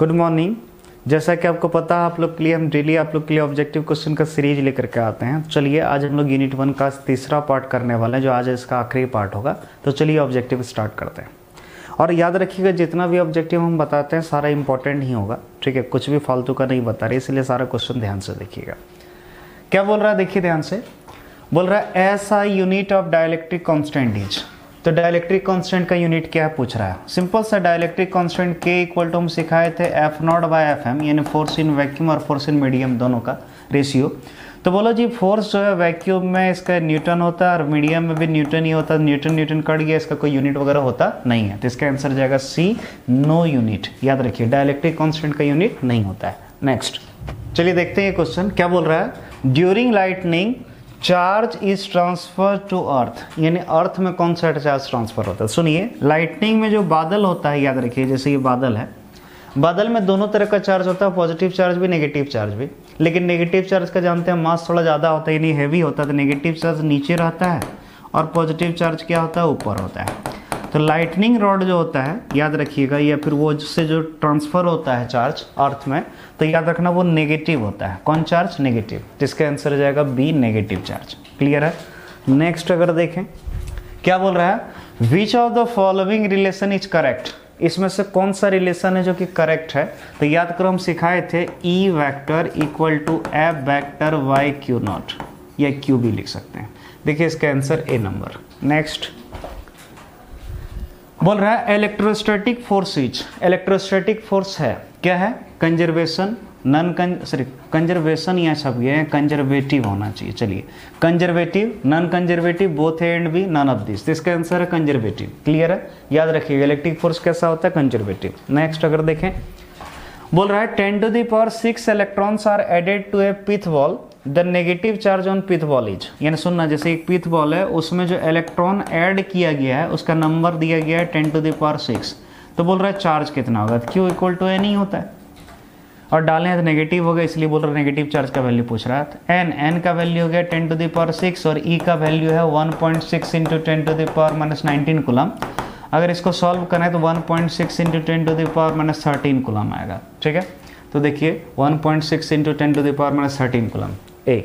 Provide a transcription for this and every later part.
Good morning जैसा कि आपको पता है, आप लोग के लिए हम डेली आप लोग के लिए ऑब्जेक्टिव क्वेश्चन का सीरीज़ लेकर के आते हैं। चलिए, आज हम लोग यूनिट वन का तीसरा पार्ट करने वाले हैं, जो आज इसका आखिरी पार्ट होगा। तो चलिए ऑब्जेक्टिव स्टार्ट करते हैं। और याद रखिएगा, जितना भी ऑब्जेक्टिव हम बताते हैं, सारा इंपॉर्टेंट ही होगा। ठीक है, कुछ भी फालतू का नहीं बता रहे, इसलिए सारा क्वेश्चन ध्यान से देखिएगा। क्या बोल रहा है? देखिए ध्यान से। बोल रहा है ऐसा unit of dielectric constant is तो डायलैक्ट्रिक कांस्टेंट का यूनिट क्या है पूछ रहा है? सिंपल सा डायलैक्ट्रिक कांस्टेंट के इक्वल टू हम सिखाए थे F naught by F M यानी फोर्स इन वैक्यूम और फोर्स इन मीडियम दोनों का रेशियो तो बोलो जी फोर्स जो है वैक्यूम में इसका न्यूटन होता है और मीडियम में भी न्यूटन ही होता न्यूटन न्यूटन कट गया, इसका कोई यूनिट वगैरह होता नहीं है। तो इसका आंसर जाएगा सी नो यूनिट याद रखिए डायलैक्ट्रिक कॉन्स्टेंट का यूनिट नहीं होता है। नेक्स्ट चलिए देखते हैं क्वेश्चन क्या बोल रहा है? During lightning charge is transfer to earth यानी अर्थ में कौन सा चार्ज ट्रांसफ़र होता है? सुनिए लाइटनिंग में जो बादल होता है, याद रखिए, जैसे ये बादल है, बादल में दोनों तरह का चार्ज होता है पॉजिटिव चार्ज भी नेगेटिव चार्ज भी। लेकिन नेगेटिव चार्ज का जानते हैं मास थोड़ा ज़्यादा होता है, यानी हैवी होता है तो नेगेटिव चार्ज नीचे रहता है, और पॉजिटिव चार्ज क्या होता है? ऊपर होता है। तो लाइटनिंग रॉड जो होता है, याद रखिएगा, या फिर वो जिससे जो ट्रांसफ़र होता है चार्ज अर्थ में तो याद रखना वो नेगेटिव होता है। कौन चार्ज नेगेटिव जिसका आंसर जाएगा बी नेगेटिव चार्ज क्लियर है? नेक्स्ट अगर देखें, क्या बोल रहा है? Which of the following relation is correct इसमें से कौन सा रिलेशन है जो कि करेक्ट है? तो याद करो, हम सिखाए थे E vector equal to F vector by q naught या क्यू भी लिख सकते हैं। देखिए इसका आंसर ए नंबर नेक्स्ट बोल रहा है electrostatic force is electrostatic force है। क्या है? कंजर्वेशन नन सॉरी कंजर्वेशन यहाँ सब है कंजर्वेटिव होना चाहिए। चलिए। कंजर्वेटिव नॉन कंजर्वेटिव बोथ है and B none of this इसका आंसर है कंजर्वेटिव क्लियर है? याद रखिएगा इलेक्ट्रिक फोर्स कैसा होता है? कंजर्वेटिव नेक्स्ट अगर देखें। बोल रहा है ten to the power six electrons are added to a pith ball the negative charge on pith ball is यानी सुनना, जैसे एक पिथ बॉल है, उसमें जो इलेक्ट्रॉन ऐड किया गया है, उसका नंबर दिया गया है टेन टू दावर सिक्स तो बोल रहा है चार्ज कितना होगा? क्यू इक्वल टू एन ही होता है। और डाले तो नेगेटिव होगा, इसलिए बोल रहा है नेगेटिव चार्ज का वैल्यू पूछ रहा है। एन एन का वैल्यू हो गया टेन टू दावर सिक्स और ई e का वैल्यू है one point six into ten to the power minus nineteen coulomb अगर इसको सॉल्व करें तो one point six into ten to the power minus thirteen coulomb आएगा। ठीक है? तो देखिए one point six into ten to the power minus thirteen coulomb A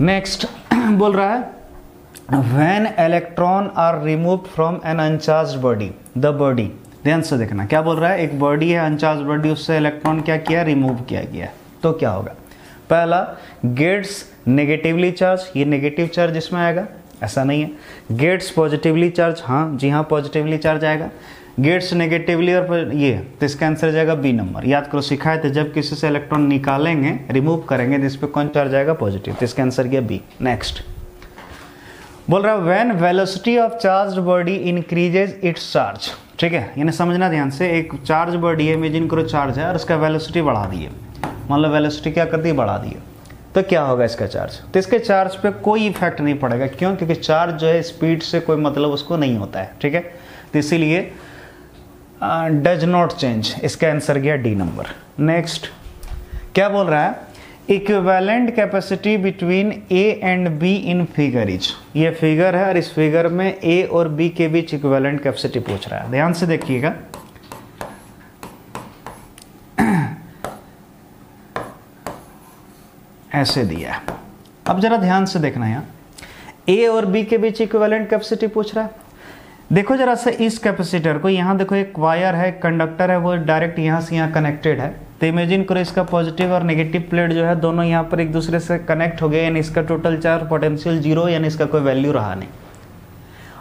next बोल रहा है when electron are remove from an uncharge body the body ध्यान से देखना, क्या बोल रहा है, एक बॉडी है अनचार्ज बॉडी उससे इलेक्ट्रॉन क्या किया रिमूव किया गया तो क्या होगा? पहला गेट्स नेगेटिवली चार्ज ये नेगेटिव चार्ज इसमें आएगा, ऐसा नहीं है गेट्स पॉजिटिवली चार्ज हाँ जी हाँ पॉजिटिवली चार्ज आएगा गेट्स नेगेटिवली और ये तो इसका आंसर जाएगा बी नंबर। याद करो, सिखाए थे, जब किसी से इलेक्ट्रॉन निकालेंगे रिमूव करेंगे तो इस पर कौन चार्ज आएगा? पॉजिटिव तो इसका आंसर गया बी। नेक्स्ट बोल रहा है when velocity of charge body increases its charge ठीक है? यानी समझना ध्यान से, एक चार्ज बॉडी है इमेजिन करो चार्ज है, और उसका वेलोसिटी बढ़ा दिए। मान लो वेलोसिटी क्या कर दी? बढ़ा दिए। तो क्या होगा इसका चार्ज तो इसके चार्ज पे कोई इफ़ेक्ट नहीं पड़ेगा। क्यों? क्योंकि चार्ज जो है स्पीड से कोई मतलब उसको नहीं होता है। ठीक है? तो इसीलिए डज नॉट चेंज इसका आंसर गया डी नंबर नेक्स्ट क्या बोल रहा है? Equivalent capacity between A and B in figure is ये फिगर है और इस फिगर में ए और बी के बीच इक्वेलेंट कैपेसिटी पूछ रहा है। ध्यान से देखिएगा। ऐसे दिया। है अब जरा ध्यान से देखना यहाँ। ए और बी के बीच इक्वेलेंट कैपेसिटी पूछ रहा है। देखो जरा सा इस कैपेसिटर को, यहाँ देखो एक वायर है, कंडक्टर है, वो डायरेक्ट यहाँ से यहाँ कनेक्टेड है। तो इमेजिन करो इसका पॉजिटिव और नेगेटिव प्लेट जो है, दोनों यहाँ पर एक दूसरे से कनेक्ट हो गए, यानी इसका टोटल चार्ज पोटेंशियल ज़ीरो यानी इसका कोई वैल्यू रहा नहीं।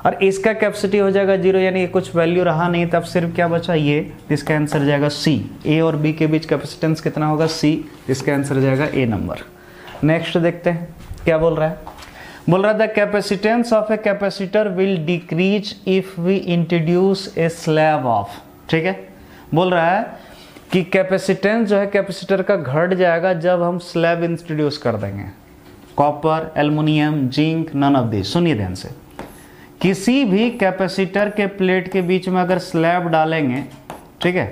और इसका कैपेसिटी हो जाएगा ज़ीरो यानी कुछ वैल्यू रहा नहीं, तब सिर्फ़ क्या बचा? ये, इसका आंसर जाएगा सी ए और बी के बीच कैपेसिटेंस कितना होगा? सी इसका आंसर जाएगा ए नंबर नेक्स्ट देखते हैं, क्या बोल रहा है? बोल रहा था capacitance of a capacitor will decrease if we introduce a slab of ठीक है? बोल रहा है कि कैपेसिटेंस जो है कैपेसिटर का घट जाएगा जब हम स्लैब इंट्रोड्यूस कर देंगे। Copper aluminium zinc none of this सुनिए ध्यान से। किसी भी कैपेसिटर के प्लेट के बीच में अगर स्लैब डालेंगे, ठीक है?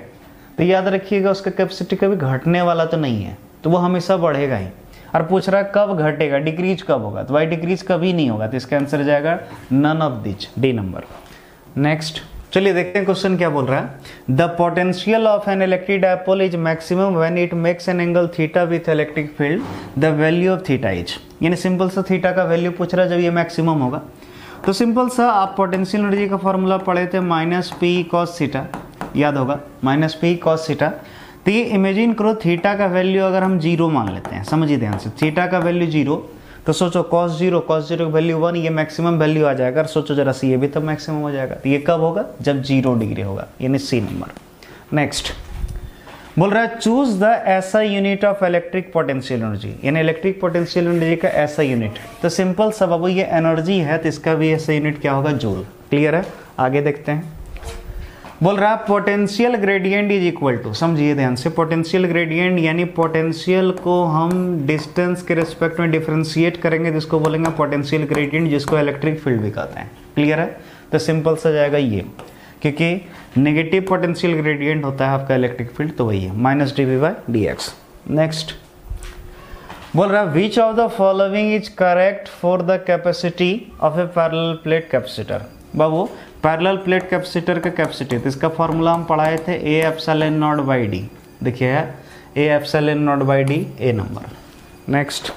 तो याद रखिएगा, उसका कैपेसिटी कभी घटने वाला तो नहीं है तो वो हमेशा बढ़ेगा ही। और पूछ रहा है, कब घटेगा? डिक्रीज कब होगा? तो भाई डिक्रीज कभी नहीं होगा तो इसका आंसर जाएगा none of which D number next चलिए देखते हैं क्वेश्चन क्या बोल रहा है। The potential of an electric dipole is maximum when it makes an angle theta with electric field the value of theta is यानी सिंपल सा थीटा का वैल्यू पूछ रहा है जब ये मैक्सिमम होगा। तो सिंपल सा, आप पोटेंशियल एनर्जी का फॉर्मूला पढ़े थे माइनस पी कॉस थीटा याद होगा माइनस पी कॉस थीटा तो ये इमेजिन करो थीटा का वैल्यू अगर हम ज़ीरो मान लेते हैं, समझिए ध्यान से थीटा का वैल्यू ज़ीरो तो सोचो cos zero cos zero value one ये मैक्सिमम वैल्यू आ जाएगा सोचो जरा सी ये भी तो मैक्सिमम हो जाएगा तो ये कब होगा? जब ज़ीरो डिग्री होगा यानी सी नंबर नेक्स्ट बोल रहा है choose the SI unit of electric potential energy यानी इलेक्ट्रिक पोटेंशियल एनर्जी का ऐसा यूनिट तो सिंपल सब अब ये एनर्जी है तो इसका भी ऐसा यूनिट क्या होगा? जूल क्लियर है? आगे देखते हैं। बोल रहा है potential gradient is equal to समझिए ध्यान से पोटेंशियल ग्रेडियंट यानी पोटेंशियल को हम डिस्टेंस के रिस्पेक्ट में डिफ्रेंशिएट करेंगे, जिसको बोलेंगे पोटेंशियल ग्रेडियंट जिसको इलेक्ट्रिक फ़ील्ड भी कहते हैं। क्लियर है? तो सिंपल सा जाएगा ये, क्योंकि नेगेटिव पोटेंशियल ग्रेडियंट होता है आपका इलेक्ट्रिक फ़ील्ड तो वही है minus D V by D X next बोल रहा है which of the following is correct for the capacity of a parallel plate capacitor Babu parallel plate capacitor का कैपेसिटी तो इसका फॉर्मूला हम पढ़ाए थे A epsilon naught by D देखिए A epsilon naught by D A number. Next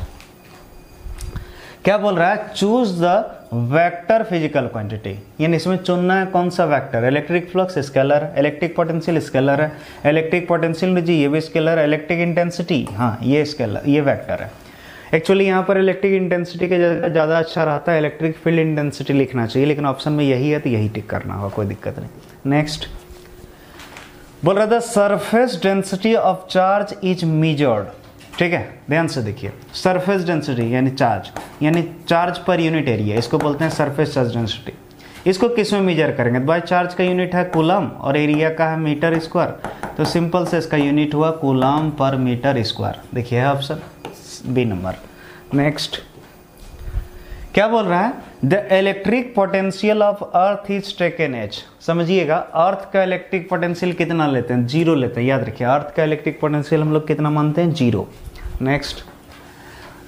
क्या बोल रहा है? Choose the vector physical quantity यानी इसमें चुनना है कौन सा vector electric flux scalar electric potential scalar है। इलेक्ट्रिक पोटेंशियल जी, ये भी स्केलर है इलेक्ट्रिक इंटेंसिटी हाँ ये स्केलर ये वेक्टर है। एक्चुअली यहाँ पर इलेक्ट्रिक इंटेंसिटी के ज़्यादा अच्छा रहता है इलेक्ट्रिक फ़ील्ड इंटेंसिटी लिखना चाहिए, लेकिन ऑप्शन में यही है तो यही टिक करना होगा, कोई दिक्कत नहीं। नेक्स्ट बोल रहा था surface density of charge is measured ठीक है, ध्यान से देखिए। सरफेस डेंसिटी यानी चार्ज यानी चार्ज पर यूनिट एरिया इसको बोलते हैं सरफेस चार्ज डेंसिटी इसको किसमें मेजर करेंगे? तो भाई चार्ज का यूनिट है कूलम और एरिया का है मीटर स्क्वायर तो सिंपल से इसका यूनिट हुआ कूलम पर मीटर स्क्वायर देखिए है बी नंबर। नेक्स्ट क्या बोल रहा है? The electric potential of earth is taken H समझिएगा अर्थ का इलेक्ट्रिक पोटेंशियल कितना लेते हैं? ज़ीरो लेते हैं। याद रखिए अर्थ का इलेक्ट्रिक पोटेंशियल हम लोग कितना मानते हैं? Zero next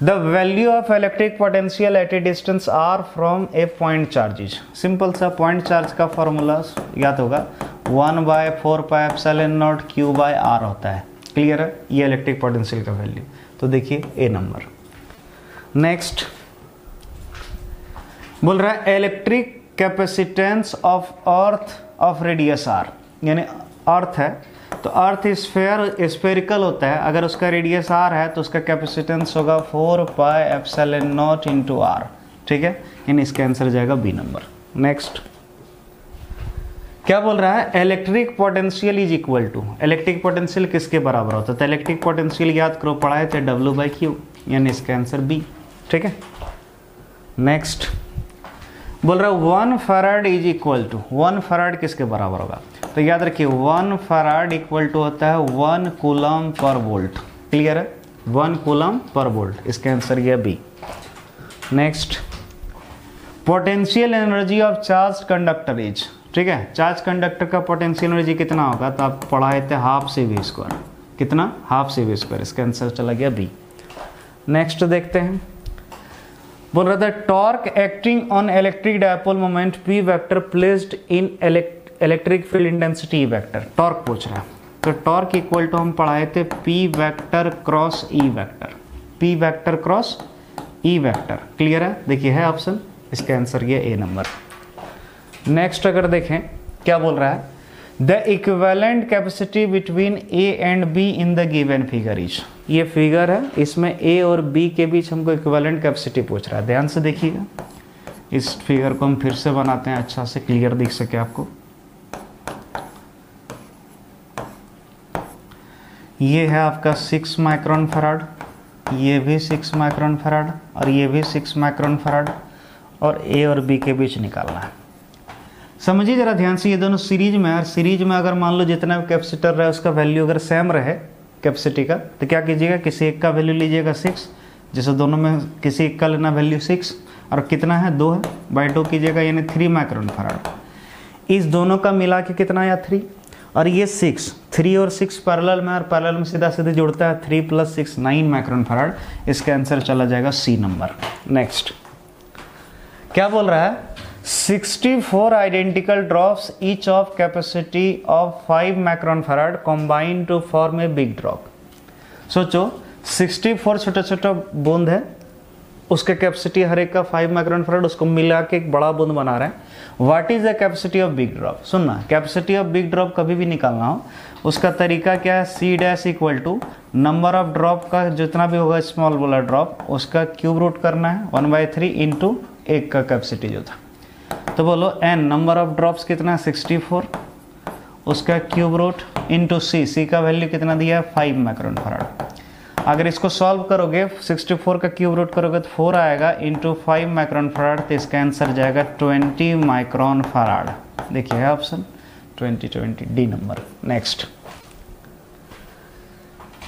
the value of electric potential at a distance R from a point charges simple सा पॉइंट चार्ज का फॉर्मूला याद होगा। One by four pi epsilon naught q by R होता है। क्लियर है? ये इलेक्ट्रिक पोटेंशियल का value तो देखिए ए नंबर नेक्स्ट बोल रहा है electric capacitance of earth of radius R यानी अर्थ है तो अर्थ स्फेयर स्फेरिकल होता है। अगर उसका रेडियस आर है तो उसका कैपेसिटेंस होगा four pi epsilon naught into R ठीक है? यानी इसका आंसर जाएगा बी नंबर नेक्स्ट क्या बोल रहा है? Electric potential is equal to electric potential किसके बराबर होता है? तो इलेक्ट्रिक पोटेंशियल याद करो, पढ़ाए थे डब्ल्यू बाई क्यू यानी इसका आंसर बी ठीक है? नेक्स्ट बोल रहा है one farad is equal to one farad किसके बराबर होगा? तो याद रखिए वन फराड इक्वल टू होता है one coulomb per volt clear है? वन कूलम पर वोल्ट इसका आंसर यह B next potential energy of charge conductor is ठीक है? चार्ज कंडक्टर का पोटेंशियल एनर्जी कितना होगा? तो आप पढ़ाए थे हाफ़ से वी स्क्वायर कितना? हाफ़ से वी स्क्वायर इसका आंसर चला गया बी नेक्स्ट देखते हैं। बोल रहा था torque acting on electric dipole moment P vector placed in electric field intensity vector torque पूछ रहा है। तो टॉर्क इक्वल टू हम पढ़ाए थे P vector cross E vector P vector cross E vector clear है? देखिए, है ऑप्शन इसका आंसर ये ए नंबर नेक्स्ट अगर देखें, क्या बोल रहा है? The equivalent capacity between A and B in the given figure is ये फिगर है, इसमें ए और बी के बीच हमको इक्वेलेंट कैपेसिटी पूछ रहा है। ध्यान से देखिएगा। इस फिगर को हम फिर से बनाते हैं अच्छा से क्लियर दिख सके आपको। ये है आपका सिक्स माइक्रोन फराड ये भी सिक्स माइक्रोन फराड और ये भी सिक्स माइक्रोन फराड और ए और बी के बीच निकालना है। समझिए जरा ध्यान से ये दोनों सीरीज़ में, और सीरीज़ में अगर मान लो जितना कैपेसिटर रहे, उसका वैल्यू अगर सेम रहे कैपेसिटी का तो क्या कीजिएगा, किसी एक का वैल्यू लीजिएगा सिक्स जैसे दोनों में किसी एक का लेना वैल्यू सिक्स और कितना है, दो है बाई टू कीजिएगा, यानी थ्री माइक्रोन फराड इस दोनों का मिला के कितना या थ्री और ये सिक्स थ्री और सिक्स पैरेलल में, और पैरेलल में सीधा सीधे जुड़ता है three plus six nine micron farad इसका आंसर चला जाएगा सी नंबर नेक्स्ट क्या बोल रहा है? 64 identical drops, each of capacity of 5 micron farad combined to form a big drop. सोचो 64 छोटा छोटा बूंद है, उसका कैपेसिटी हर एक का 5 माइक्रोन फराड उसको मिला के एक बड़ा बूंद बना रहा है। What is the capacity of big drop सुनना कैपेसिटी ऑफ़ बिग ड्रॉप कभी भी निकालना हो, उसका तरीका क्या है? C dash equal to number of drop का जितना भी होगा स्मॉल वाला ड्रॉप उसका क्यूब रूट करना है वन बाई थ्री इंटू एक का कैपेसिटी जो था। तो बोलो एन नंबर ऑफ़ ड्रॉप्स कितना? सिक्सटी फोर उसका cube root into C C का वैल्यू कितना दिया? है फाइव माइक्रोन फराड अगर इसको सॉल्व करोगे 64 का क्यूब रूट करोगे तो फोर आएगा इंटू फाइव माइक्रोन फराड तो इसका आंसर जाएगा 20 माइक्रोन फराड देखिए ऑप्शन 20 20 डी नंबर नेक्स्ट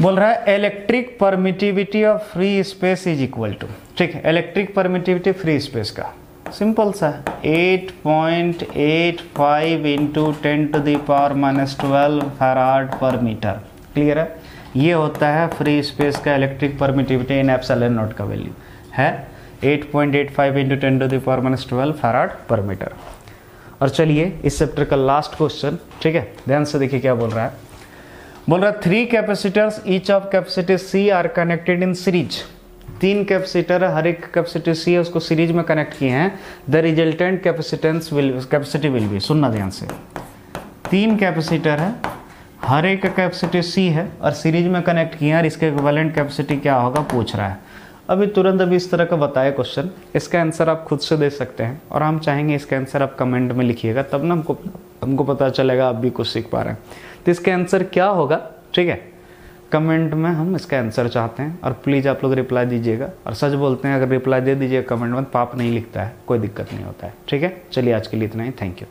बोल रहा है electric permittivity of free space is equal to ठीक है इलेक्ट्रिक परमिटिविटी फ्री स्पेस का. सिंपल सा 8.85 point eight five into ten to the power minus twelve farad per metre clear है ये होता है फ्री स्पेस का electric permittivity in epsilon naught का वैल्यू है? 8.85 point eight five into ten to the power minus twelve farad per metre और चलिए इस चैप्टर का लास्ट क्वेश्चन ठीक है? ध्यान से देखिए क्या बोल रहा है। बोल रहा है three capacitors each of capacity C are connected in series तीन कैपेसिटर, हर एक कैपेसिटी सी है, उसको सीरीज़ में कनेक्ट किए हैं। The resultant capacitance will capacity will be सुनना ध्यान से। तीन कैपेसिटर है, हर एक कैपेसिटी सी है, और सीरीज़ में कनेक्ट किए हैं, और इसके इक्विवेलेंट कैपेसिटी क्या होगा, पूछ रहा है। अभी तुरंत अभी इस तरह का बताया क्वेश्चन इसका आंसर आप खुद से दे सकते हैं, और हम चाहेंगे इसका आंसर आप कमेंट में लिखिएगा, तब ना हमको हमको पता चलेगा, आप भी कुछ सीख पा रहे हैं। तो इसका आंसर क्या होगा? ठीक है? कमेंट में हम इसका आंसर चाहते हैं। और प्लीज़ आप लोग रिप्लाई दीजिएगा। और सच बोलते हैं, अगर रिप्लाई दे दीजिएगा कमेंट में पाप नहीं लिखता है, कोई दिक्कत नहीं होता है। ठीक है? चलिए आज के लिए इतना ही। Thank you